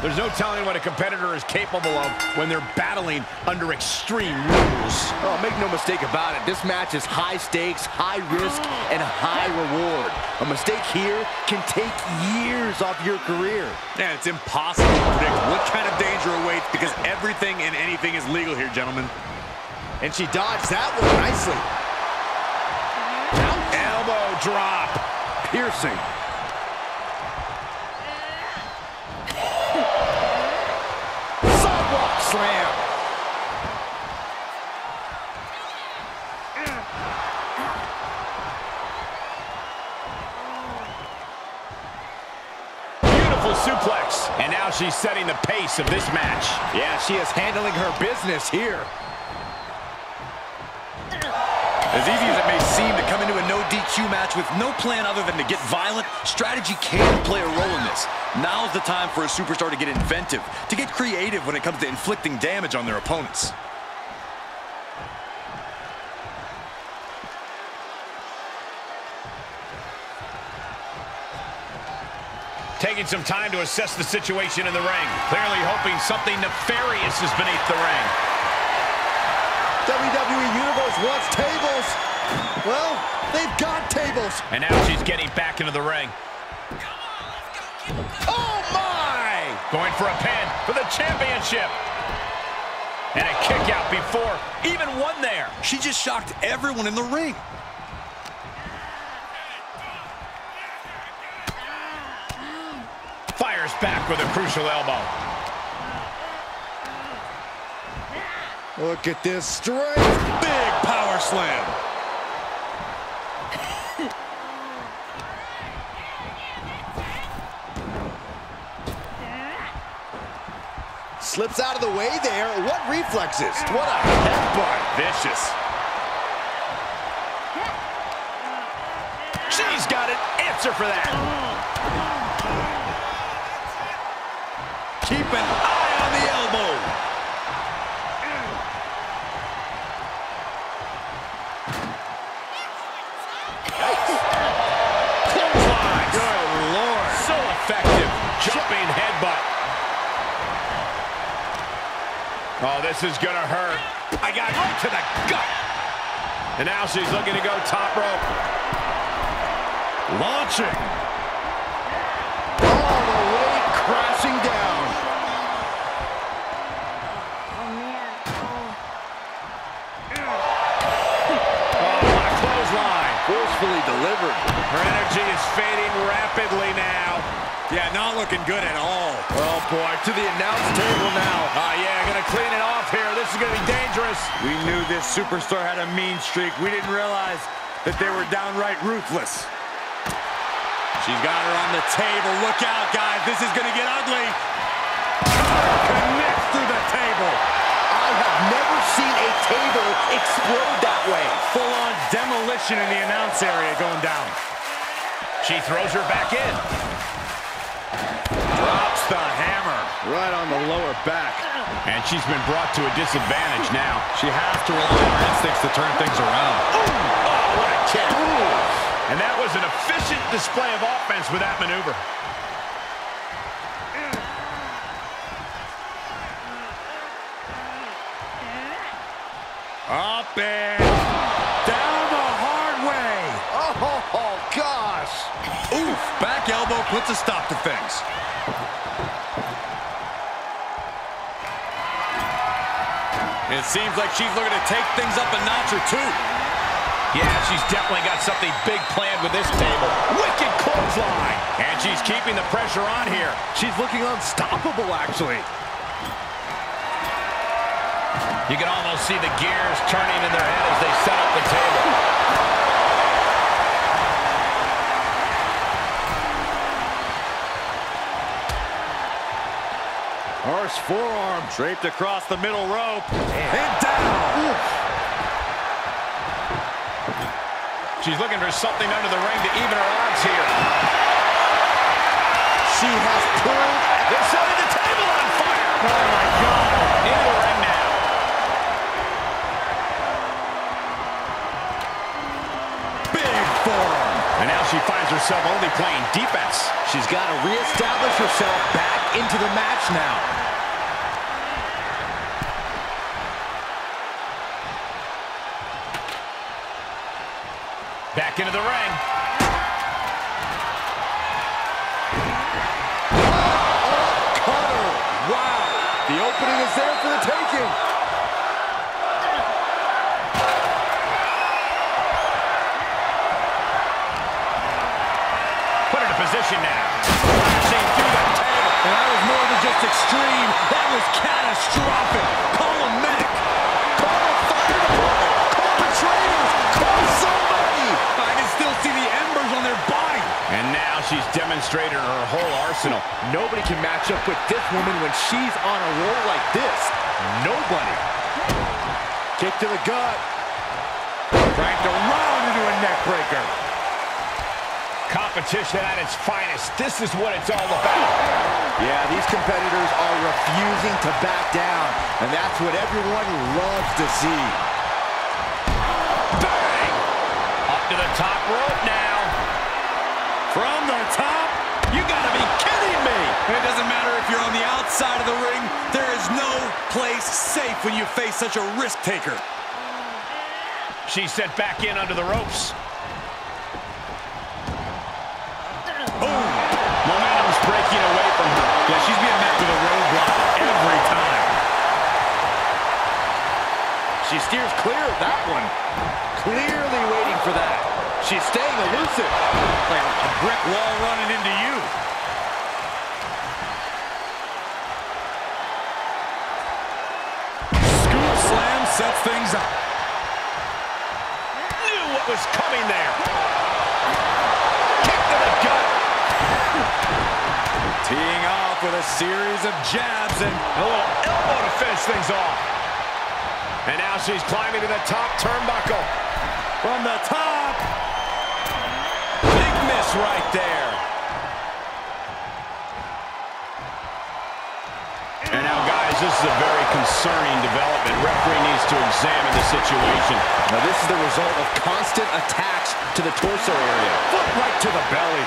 There's no telling what a competitor is capable of when they're battling under extreme rules. Oh, make no mistake about it. This match is high stakes, high risk, and high reward. A mistake here can take years off your career. Yeah, it's impossible to predict what kind of danger awaits because everything and anything is legal here, gentlemen. And she dodged that one nicely. Elbow drop. Piercing. She's setting the pace of this match. Yeah, she is handling her business here. As easy as it may seem to come into a no DQ match with no plan other than to get violent, strategy can play a role in this. Now's the time for a superstar to get inventive, to get creative when it comes to inflicting damage on their opponents. Taking some time to assess the situation in the ring. Clearly hoping something nefarious is beneath the ring. WWE Universe wants tables. Well, they've got tables. And now she's getting back into the ring. Oh, my! Going for a pin for the championship. And a kick out before even one there. She just shocked everyone in the ring. Back with a crucial elbow. Look at this strength. Big power slam. Slips out of the way there. What reflexes? What a headbutt. Vicious. She's got an answer for that. Oh, this is gonna hurt. I got right to the gut. And now she's looking to go top rope. Launching. All the way crashing down. Oh, what oh. a oh, clothesline. Forcefully delivered. Her energy is fading rapidly now. Yeah, not looking good at all. Oh, boy. To the announce table now. Oh, yeah, gonna clean it off here. This is gonna be dangerous. We knew this superstar had a mean streak. We didn't realize that they were downright ruthless. She's got her on the table. Look out, guys. This is going to get ugly. Connects through the table. I have never seen a table explode that way. Full-on demolition in the announce area going down. She throws her back in. Drops the hammer. Right on the lower back. And she's been brought to a disadvantage now. She has to rely on her instincts to turn things around. Oh, what a kick. And that was an efficient display of offense with that maneuver. Up and down the hard way. Oh, gosh. Oof, back elbow puts a stop to things. It seems like she's looking to take things up a notch or two. Yeah, she's definitely got something big planned with this table. Wicked clothesline. And she's keeping the pressure on here. She's looking unstoppable, actually. You can almost see the gears turning in their head as they set up the table. Harsh forearm. Draped across the middle rope. And down. She's looking for something under the ring to even her odds here. She has pulled. They're setting the table on fire. Oh, my God. Into the ring now. Big forearm. And now she finds herself only playing defense. She's got to reestablish herself back into the match now. Back into the ring. Cutter. Wow. The opening is there for the taking. Put her in position now. Crashing through the table. And that was more than just extreme. That was catastrophic. Now she's demonstrated her whole arsenal. Nobody can match up with this woman when she's on a roll like this. Nobody. Kick to the gut. Cranked around into a neck breaker. Competition at its finest. This is what it's all about. Yeah, these competitors are refusing to back down, and that's what everyone loves to see. Bang! Up to the top rope now. From the top. You gotta be kidding me. It doesn't matter if you're on the outside of the ring. There is no place safe when you face such a risk taker. She's sent back in under the ropes. Boom. Momentum's breaking away from her. Yeah, she's being met with a roadblock every time. She steers clear of that one. Clearly waiting for that. She's staying elusive. Like a brick wall running into you. Scoop slam sets things up. Knew what was coming there. Kick to the gut. Teeing off with a series of jabs and A little elbow to finish things off. And now she's climbing to the top turnbuckle. from the top. Miss right there. And now, guys, this is a very concerning development. Referee needs to examine the situation. Now this is the result of constant attacks to the torso area. Foot right to the belly.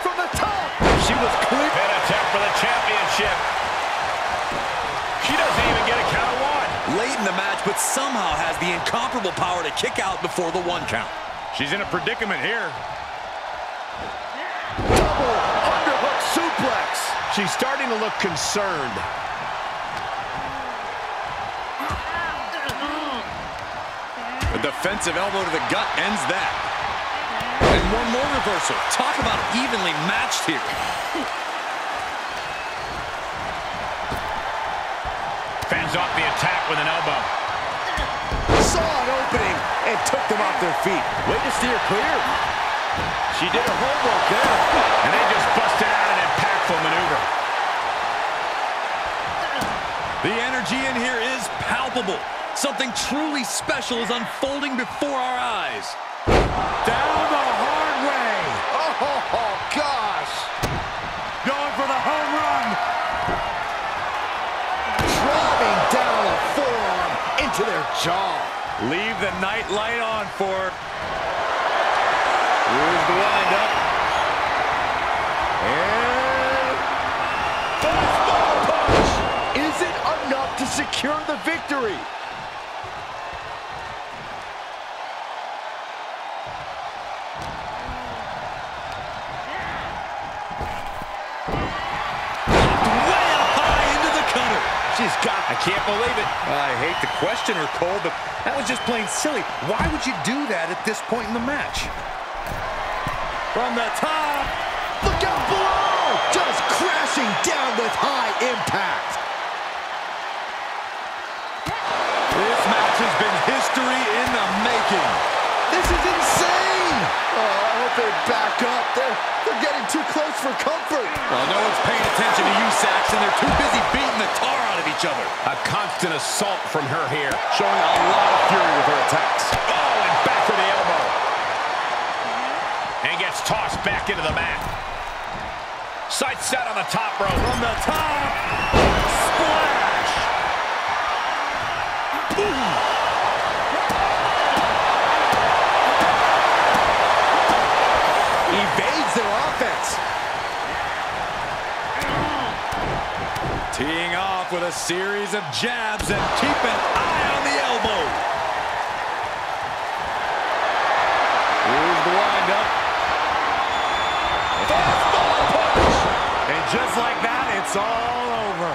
From the top. She was clear. Pin attempt for the championship. But somehow has the incomparable power to kick out before the one count. She's in a predicament here. Double underhook suplex. She's starting to look concerned. A defensive elbow to the gut ends that. And one more reversal. Talk about evenly matched here. Fends off the attack with an elbow. Opening and took them off their feet. Way to steer clear. She did her homework there. And they just busted out an impactful maneuver. The energy in here is palpable. Something truly special is unfolding before our eyes. Down the hard way. Oh, gosh. Going for the home run. Driving down a forearm into their jaw. Leave the night light on for. Here's the windup. And fastball punch. Is it enough to secure the victory? I can't believe it. I hate to question her, Cole, but that was just plain silly. Why would you do that at this point in the match? From the top. Look out below! Just crashing down with high impact. This match has been history in the making. This is insane! Oh, I hope they back up. They're, they're getting too close for comfort. Well, no one's paying attention to you, Saxton. They're too busy beating the tar out of each other. A constant assault from her here. Showing a lot of fury with her attacks. Oh, and back for the elbow. And gets tossed back into the mat. Sight set on the top rope. From the top. Splash. Series of jabs and keep an eye on the elbow. Here's the windup. And just like that, it's all over.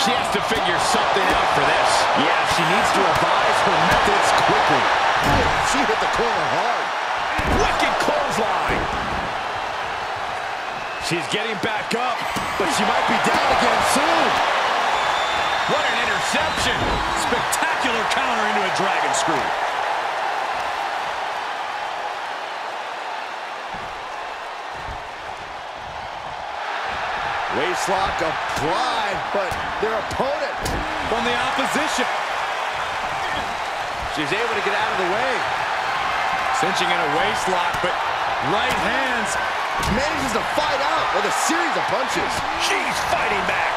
She has to figure something out for this. Yeah, she needs to revise her methods quickly. She hit the corner hard. She's getting back up, but she might be down again soon. What an interception. Spectacular counter into a dragon screw. Waistlock applied, but their opponent From the opposition. She's able to get out of the way. Cinching in a waist lock, but right hands. Manages to fight out with a series of punches. She's fighting back.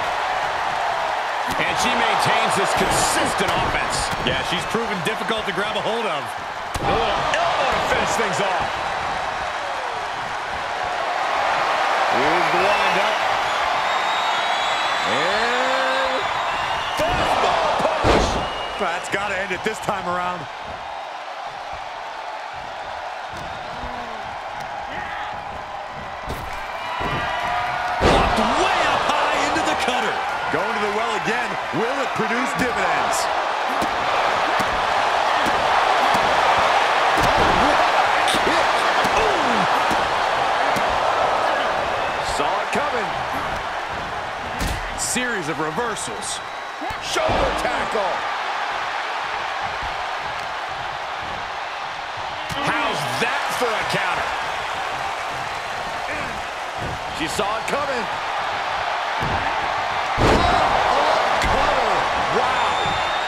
And she maintains this consistent offense. Yeah, she's proven difficult to grab a hold of. A little elbow to finish things off. Here's the windup. And Fastball punch. That's got to end it this time around. Going to the well again. Will it produce dividends? Oh, saw it coming. Series of reversals. Shoulder tackle. How's that for a counter? She saw it coming. Oh, cover. Wow.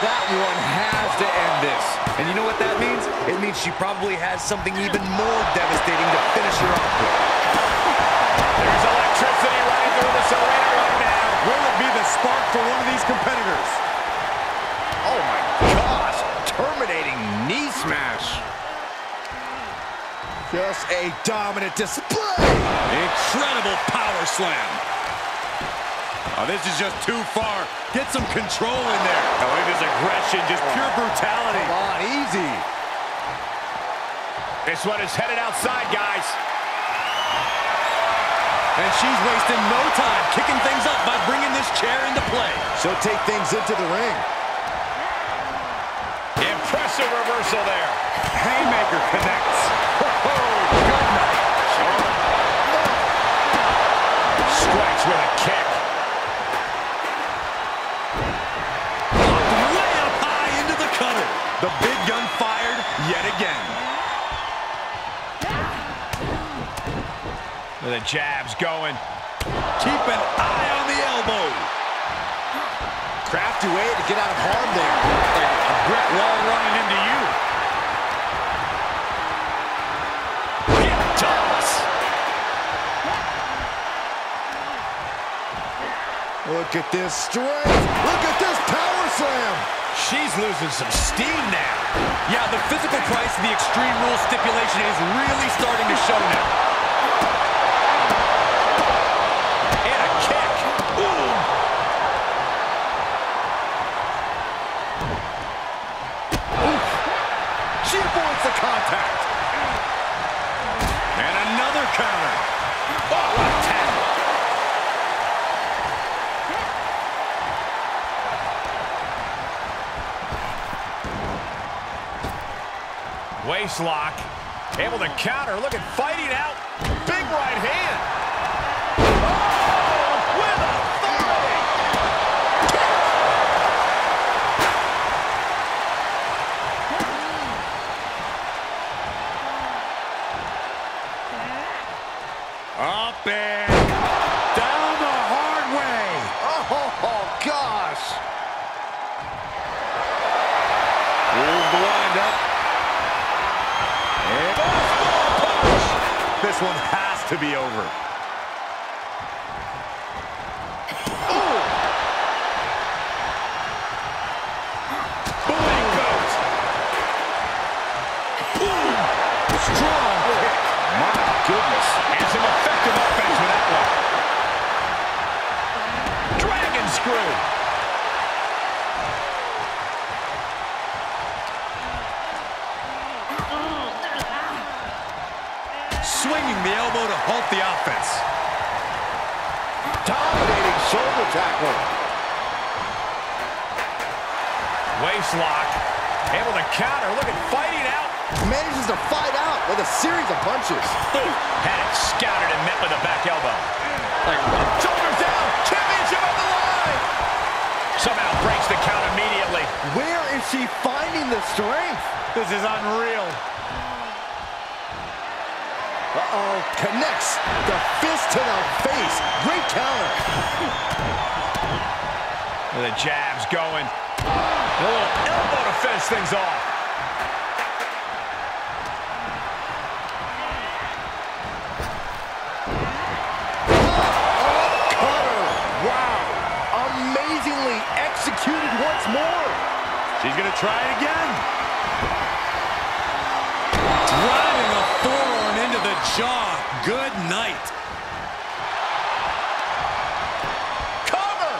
That one has to end this. And you know what that means? It means she probably has something even more devastating to finish her off with. There's electricity running through this arena right now. Will it be the spark for one of these competitors? Oh my gosh. Terminating knee smash. Just a dominant display. Incredible power slam. Oh, this is just too far. Get some control in there. Oh, look at this aggression, just pure oh. brutality. Come on, easy. This one is headed outside, guys. And she's wasting no time kicking things up by bringing this chair into play. She'll take things into the ring. Impressive reversal there. Haymaker connects. Strikes with a The jabs going. Keep an eye on the elbow. Crafty way to get out of harm there. A brick wall running into you. Hip toss. Look at this strength. Look at this power slam. She's losing some steam now. Yeah, the physical price of the Extreme Rules stipulation is really starting to show now. Contact. And another counter. Oh, what a tap. Waist lock. Able to counter. Look at fighting out. Big right hand. Here's the windup. And this one has to be over. Swinging the elbow to halt the offense. Dominating shoulder tackle. Waist lock. Able to counter. Look at fighting out. Manages to fight out with a series of punches. Had it scouted and met with a back elbow. Shoulders down. Championship on the line. Somehow breaks the count immediately. Where is she finding the strength? This is unreal. Connects the fist to the face. Great counter. The jabs going. A little elbow to finish things off. Cutter. Wow. Amazingly executed once more. She's going to try it again. Driving a forearm into the jaw. Good night. Cover.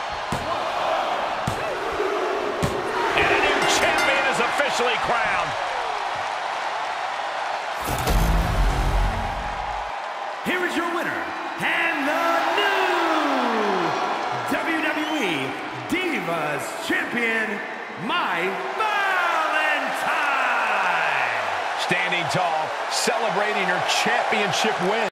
And a new champion is officially crowned. Here is your winner, and the new WWE Divas Champion, Mai Valentine. Standing tall, celebrating her championship win.